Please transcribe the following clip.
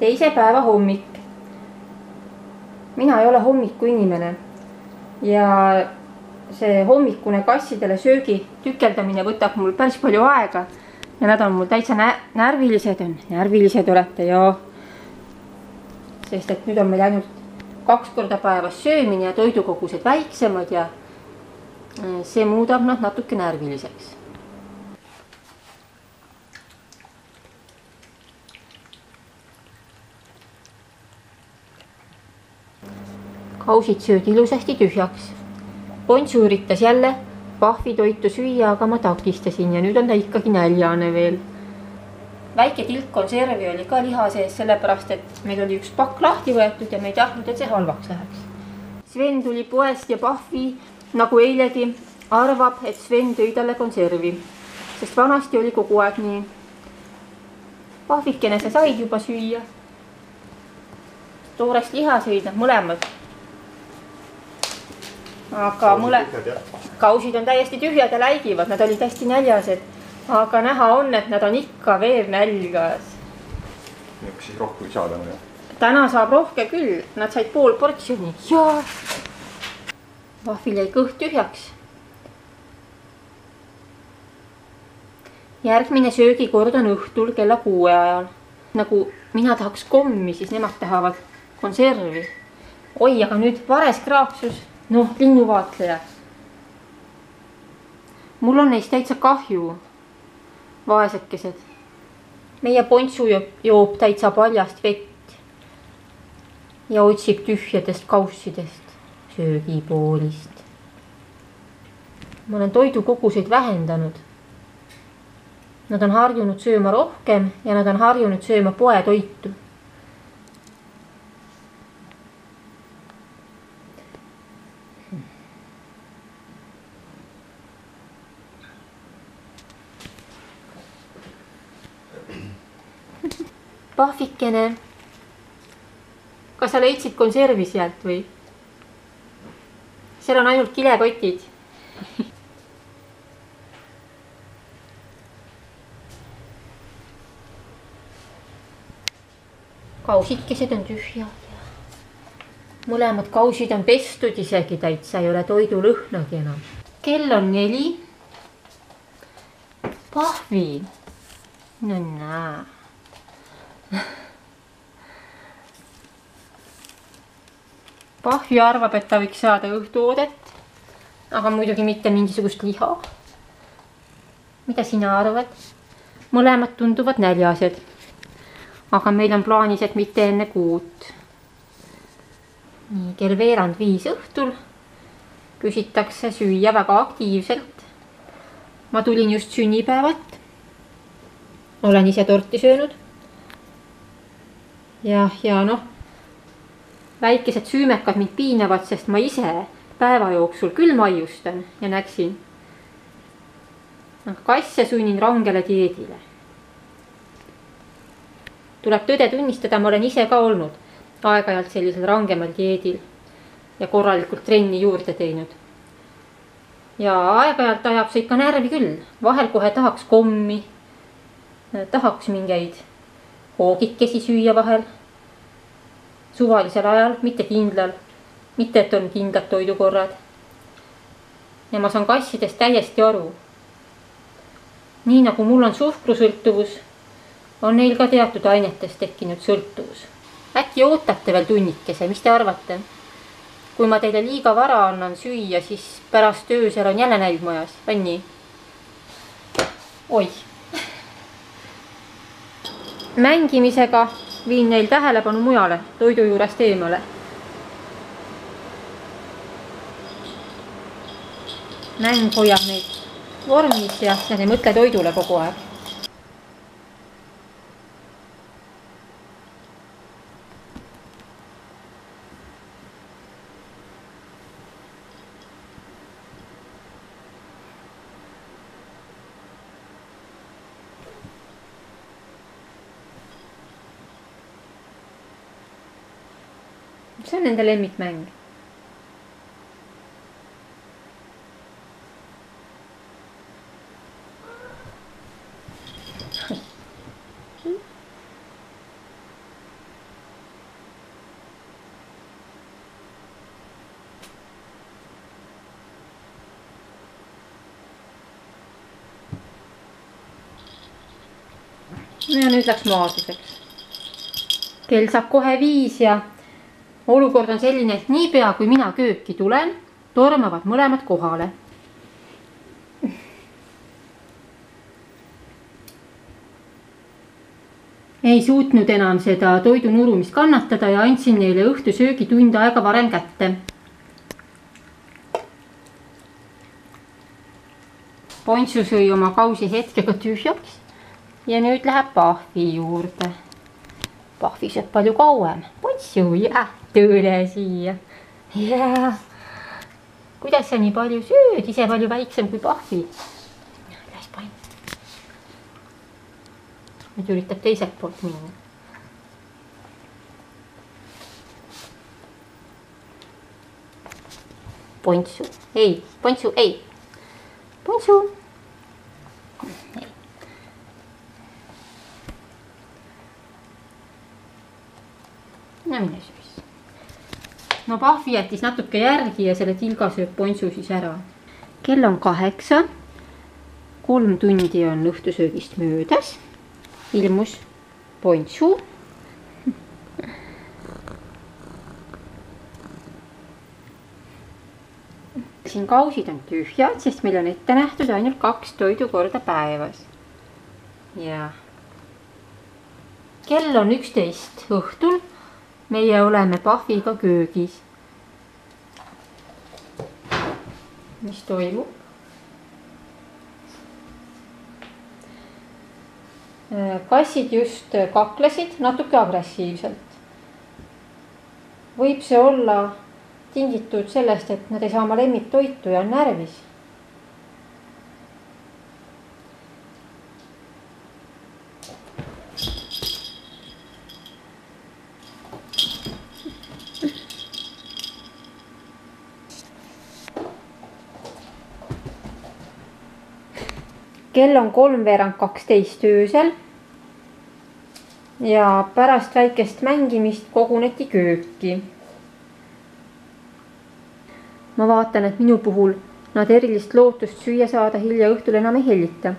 teise päeva hommik. mina ei ole hommikuinimene ja see hommikune kassidele söögi tükeldamine võtab mul päris palju aega. Ja nad on mul täitsa nä närvilised. Närvilised olete ja sest et nüüd on meil ainult kaks korda päevas söömine ja toidukogused väiksemad ja äh, see muudab nad natuke närviliseks kausid söödi ilusasti tühjaks. Pontsu üritas jälle pahvitoitu süüa, aga ma takistasin ja nüüd on ta ikkagi näljane veel. väike tilk konservi oli ka liha sees, sellepärast et meil oli üks pakk lahti võetud ja me ei tahtnud, et see halvaks läheks. Sven tuli poest ja pahvi, nagu eilegi, arvab, et Sven tõi talle konservi, sest vanasti oli kogu aeg nii. pahvikene sa said juba süüa. toorest liha sõid nad mõlemad aga mõle, kausid on täiesti tühjad ja läigivad, nad olid hästi näljased. aga näha on, et nad on ikka veel nälgas. kas siis rohkem ei saa täna jah? täna saab rohkem küll, nad said pool portsjoni ja vahvil jäi kõht tühjaks. järgmine söögikord on õhtul kella kuue ajal. nagu mina tahaks kommi, siis nemad tahavad konservi. oi, aga nüüd vares kraaksus noh, linnuvaatlejad. mul on neist täitsa kahju, vaesekesed. meie Pontsu joob täitsa paljast vett ja otsib tühjadest kaussidest söögipoolist. ma olen toidukoguseid vähendanud. Nad on harjunud sööma rohkem ja nad on harjunud sööma poetoitu pahvikene. kas sa leidsid konservi sealt või? seal on ainult kilekotid kausikesed on tühjad ja mõlemad kausid on pestud isegi täitsa, ei ole toidulõhnagi enam. kell on neli. pahvi. no näe Pahvi arvab, et ta võiks saada õhtutoodet, aga muidugi mitte mingisugust liha. mida sina arvad? mõlemad tunduvad näljased. aga meil on plaanis, et mitte enne kuut. nii kell veerand viis õhtul küsitakse süüa väga aktiivselt. ma tulin just sünnipäevalt. olen ise torti söönud jah, ja noh, väikesed süümekad mind piinavad, sest ma ise päeva jooksul küll maiustan ja näksin. kasse sunnin rangele dieedile. tuleb tõde tunnistada, ma olen ise ka olnud aeg-ajalt sellisel rangemal dieedil ja korralikult trenni juurde teinud. ja aeg-ajalt ajab see ikka närvi küll, vahel kohe tahaks kommi, tahaks mingeid hoogikesi süüa vahel. suvalisel ajal, mitte kindlal, mitte et on kindlad toidukorrad. ja ma saan kassidest täiesti aru. nii nagu mul on suhkrusõltuvus, on neil ka teatud ainetest tekkinud sõltuvus. äkki ootate veel tunnikese, mis te arvate? kui ma teile liiga vara annan süüa, siis pärast öösel on jälle nälg majas, on nii? oih mängimisega viin neil tähelepanu mujale, toidu juurest eemale. mäng hoiab neid vormis ja nad ei mõtle toidule kogu aeg see on nende lemmikmäng. ja nüüd läks maadluseks. kell saab kohe viis ja olukord on selline, et niipea kui mina kööki tulen, tormavad mõlemad kohale. ei suutnud enam seda toidu nurumist kannatada ja andsin neile õhtusöögi tund aega varem kätte Pontsu sõi oma kausi hetkega tühjaks ja nüüd läheb Pahvi juurde. Pahvi sööb palju kauem. Pontsu, jah, tule siia. jaa. kuidas sa nii palju sööd, ise palju väiksem kui Pahvi? las Pont. nüüd üritab teiselt poolt minna. Pontsu, ei, Pontsu, ei Bonjour. Mine siis. no Pahvi jättis natuke järgi ja selle tilga sööb Ponsu siis ära. kell on kaheksa. kolm tundi on õhtusöögist möödas. ilmus Ponsu siin kausid on tühjad, sest meil on ette nähtud ainult kaks toidukorda päevas. ja kell on üksteist õhtul. Meie oleme Pahviga köögis. mis toimub? kassid just kaklesid natuke agressiivselt. võib see olla tingitud sellest, et nad ei saa oma lemmiktoitu ja on närvis. Kell on kolmveerand kaksteist öösel. ja pärast väikest mängimist koguneti kööki ma vaatan, et minu puhul nad erilist lootust süüa saada hilja õhtul enam ei hellita